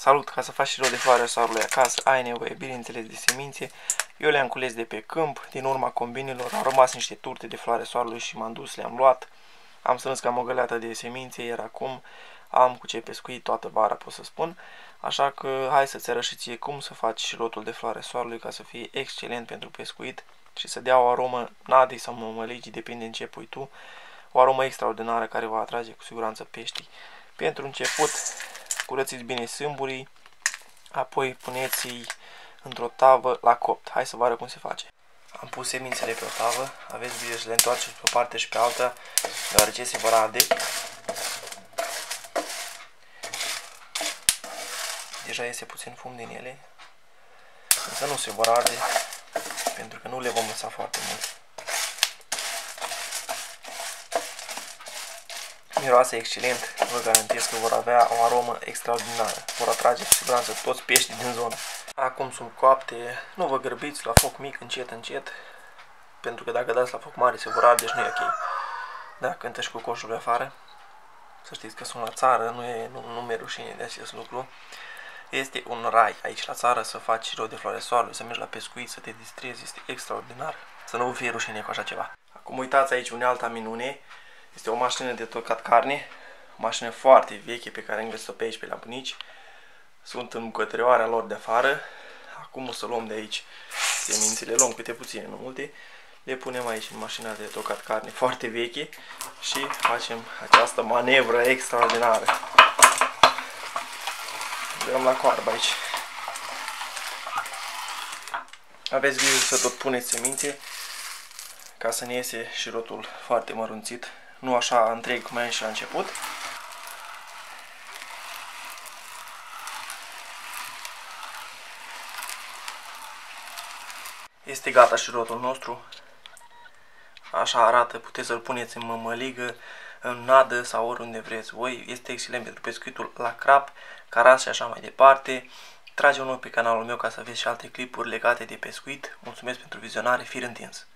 Salut! Ca să faci și de floarea soarelui acasă, ai nevoie, bineînțeles, de semințe. Eu le-am cules de pe câmp, din urma combinilor, au rămas niște turte de floare soarelui și m-am dus, le-am luat. Am strâns cam o găleată de semințe, iar acum am cu ce pescuit toată vara, pot să spun. Așa că hai să-ți arăt și ție cum să faci și rotul de floare soarelui ca să fie excelent pentru pescuit și să dea o aromă nadei sau mămăligii, depinde în ce pui tu, o aromă extraordinară care va atrage cu siguranță peștii. Pentru început, curățiți bine sâmburii, apoi puneți-i într-o tavă la copt. Hai să vă arăt cum se face. Am pus semințele pe o tavă, aveți grijă să le întoarceți pe o parte și pe alta, deoarece se vor arde. Deja iese puțin fum din ele, însă nu se vor arde, pentru că nu le vom lăsa foarte mult. Miroase excelent, vă garantez că vor avea o aromă extraordinară. Vor atrage cu siguranță toți peștii din zonă. Acum sunt coapte, nu vă grăbiți la foc mic, încet, încet, pentru că dacă dați la foc mare se vor arde și nu e ok. Da, cântă și cu coșul afară. Să știți că sunt la țară, nu, e, nu, nu mi-e rușine de acest lucru. Este un rai aici la țară să faci râu de floare soarelui, să mergi la pescuit, să te distrezi, este extraordinar. Să nu vă fie rușine cu așa ceva. Acum uitați aici unealta minune, este o mașină de tocat carne, o mașină foarte veche pe care am găsit-o pe aici pe la bunici. Sunt în bucătărioarea lor de afară. Acum o să luăm de aici semințele, luăm câte puține, nu multe. Le punem aici în mașina de tocat carne foarte veche și facem această manevră extraordinară. Dăm la coarbă aici. Aveți grijă să tot puneți semințe ca să ne iese și rotul foarte mărunțit nu așa întreg cum am și la început. Este gata și rotul nostru. Așa arată, puteți să-l puneți în mămăligă, în nadă sau oriunde vreți voi. Este excelent pentru pescuitul la crap, caras și așa mai departe. Trage unul pe canalul meu ca să vezi și alte clipuri legate de pescuit. Mulțumesc pentru vizionare, fir întins!